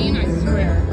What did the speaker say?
green, I swear.